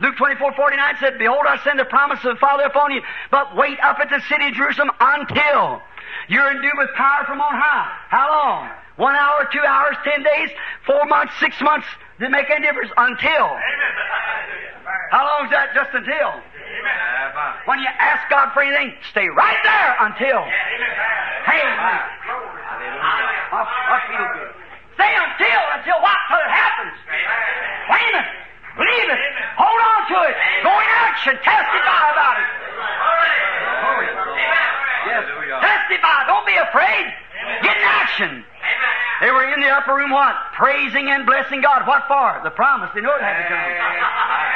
Luke 24, 49 said, Behold, I send the promise of the Father upon you, but wait up at the city of Jerusalem until you're endued with power from on high. How long? One hour, two hours, ten days, four months, six months. Didn't make any difference until. How long is that? Just until. When you ask God for anything, stay right there until. Amen. I, I feel good. Stay until, until what? Till it happens. Claim it. Believe it. Hold on to it. Go in action. Testify about it. Yes. Testify. Don't be afraid. Get in action. They were in the upper room what? Praising and blessing God. What for? The promise. They know it had to come.